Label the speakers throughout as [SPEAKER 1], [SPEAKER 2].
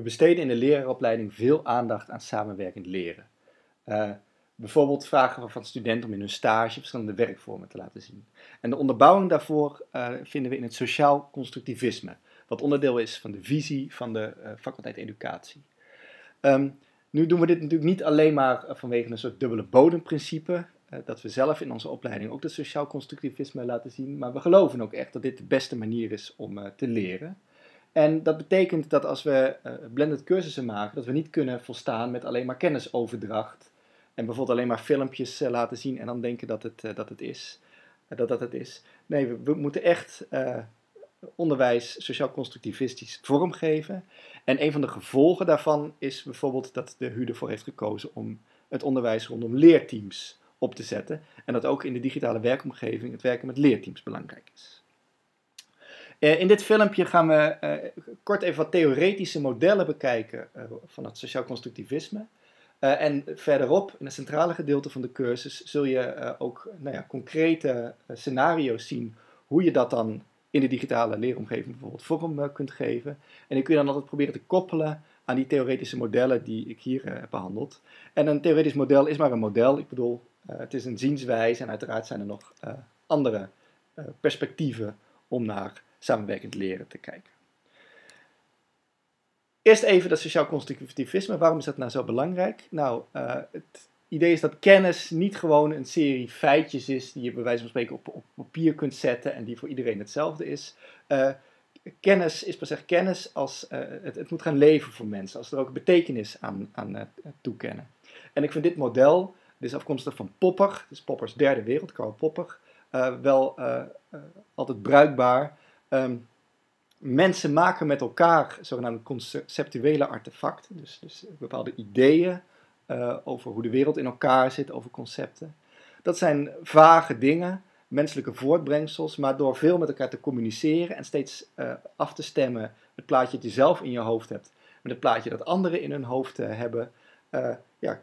[SPEAKER 1] We besteden in de leraaropleiding veel aandacht aan samenwerkend leren. Uh, bijvoorbeeld vragen we van studenten om in hun stage verschillende werkvormen te laten zien. En de onderbouwing daarvoor uh, vinden we in het sociaal constructivisme, wat onderdeel is van de visie van de uh, faculteit educatie. Um, nu doen we dit natuurlijk niet alleen maar vanwege een soort dubbele bodemprincipe, dat we zelf in onze opleiding ook dat sociaal constructivisme laten zien, maar we geloven ook echt dat dit de beste manier is om te leren. En dat betekent dat als we uh, blended cursussen maken, dat we niet kunnen volstaan met alleen maar kennisoverdracht. En bijvoorbeeld alleen maar filmpjes uh, laten zien en dan denken dat het, uh, dat het is. dat dat het is. Nee, we, we moeten echt onderwijs sociaal-constructivistisch vormgeven. En een van de gevolgen daarvan is bijvoorbeeld dat de HU ervoor heeft gekozen om het onderwijs rondom leerteams op te zetten. En dat ook in de digitale werkomgeving het werken met leerteams belangrijk is. Uh, in dit filmpje gaan we uh, kort even wat theoretische modellen bekijken uh, van het sociaal constructivisme. en verderop, in het centrale gedeelte van de cursus, zul je ook nou ja, concrete scenario's zien hoe je dat dan in de digitale leeromgeving bijvoorbeeld vorm kunt geven. En die kun je dan altijd proberen te koppelen aan die theoretische modellen die ik hier heb behandeld. En een theoretisch model is maar een model. Ik bedoel, het is een zienswijze en uiteraard zijn er nog andere perspectieven om naar samenwerkend leren te kijken. Eerst even dat sociaal constructivisme. Waarom is dat nou zo belangrijk? Nou, uh, het idee is dat kennis niet gewoon een serie feitjes is die je bij wijze van spreken op, papier kunt zetten en die voor iedereen hetzelfde is. Uh, kennis is pas echt kennis als uh, het, het, moet gaan leven voor mensen, als er ook betekenis aan, aan toekennen. En ik vind dit model, dit is afkomstig van Popper, dus Poppers derde wereld, Karl Popper, wel altijd bruikbaar Um, mensen maken met elkaar zogenaamde conceptuele artefacten, dus, dus bepaalde ideeën uh, over hoe de wereld in elkaar zit, over concepten. Dat zijn vage dingen, menselijke voortbrengsels, maar door veel met elkaar te communiceren en steeds uh, af te stemmen het plaatje dat je zelf in je hoofd hebt met het plaatje dat anderen in hun hoofd uh, hebben, ja,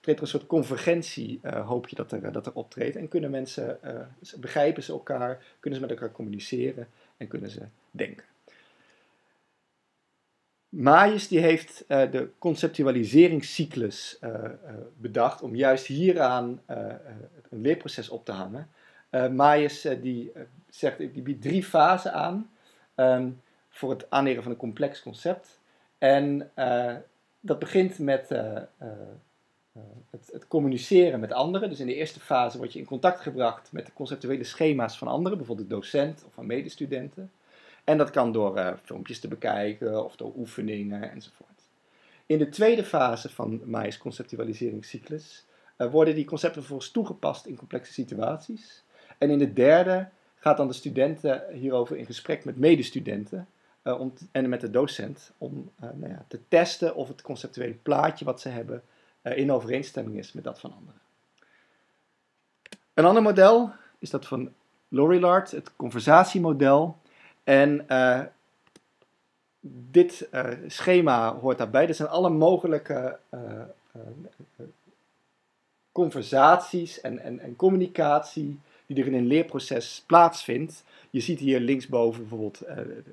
[SPEAKER 1] treedt er een soort convergentie, hoop je dat er, dat er optreedt. En kunnen mensen, begrijpen ze elkaar, kunnen ze met elkaar communiceren en kunnen ze denken. Maïs die heeft de conceptualiseringscyclus uh, bedacht om juist hieraan een leerproces op te hangen. Uh, die zegt, die biedt drie fasen aan um, voor het aanleren van een complex concept. En dat begint met het, het, communiceren met anderen. Dus in de eerste fase word je in contact gebracht met de conceptuele schema's van anderen, bijvoorbeeld de docent of van medestudenten. En dat kan door filmpjes te bekijken of door oefeningen enzovoort. In de tweede fase van Maai's conceptualiseringscyclus worden die concepten vervolgens toegepast in complexe situaties. En in de derde gaat dan de studenten hierover in gesprek met medestudenten uh, om en met de docent om nou ja, te testen of het conceptuele plaatje wat ze hebben uh, in overeenstemming is met dat van anderen. Een ander model is dat van Lorillard, het conversatiemodel. En dit schema hoort daarbij. Er zijn alle mogelijke conversaties en, en, communicatie die er in een leerproces plaatsvindt. Je ziet hier linksboven bijvoorbeeld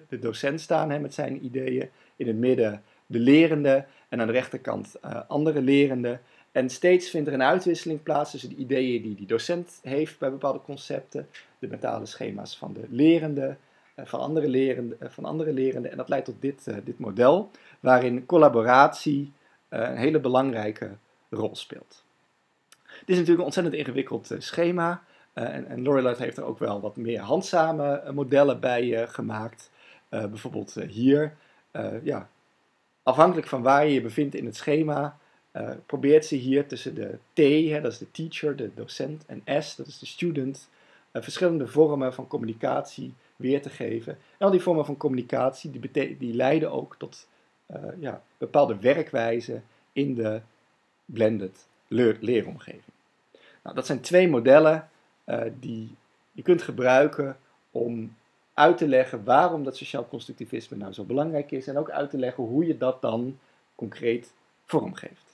[SPEAKER 1] de docent staan hè, met zijn ideeën. In het midden de lerende en aan de rechterkant uh, andere lerenden. En steeds vindt er een uitwisseling plaats tussen de ideeën die die docent heeft bij bepaalde concepten, de mentale schema's van de lerende, uh, van, andere lerende uh, van andere lerenden. En dat leidt tot dit, dit model, waarin collaboratie een hele belangrijke rol speelt. Dit is natuurlijk een ontzettend ingewikkeld schema. En, en Lorillard heeft er ook wel wat meer handzame modellen bij gemaakt. bijvoorbeeld hier, ja, afhankelijk van waar je je bevindt in het schema, probeert ze hier tussen de T, hè, dat is de teacher, de docent, en S, dat is de student, verschillende vormen van communicatie weer te geven. En al die vormen van communicatie, die, die leiden ook tot ja, bepaalde werkwijzen in de blended leer leeromgeving. Nou, dat zijn twee modellen die je kunt gebruiken om uit te leggen waarom dat sociaal constructivisme nou zo belangrijk is en ook uit te leggen hoe je dat dan concreet vormgeeft.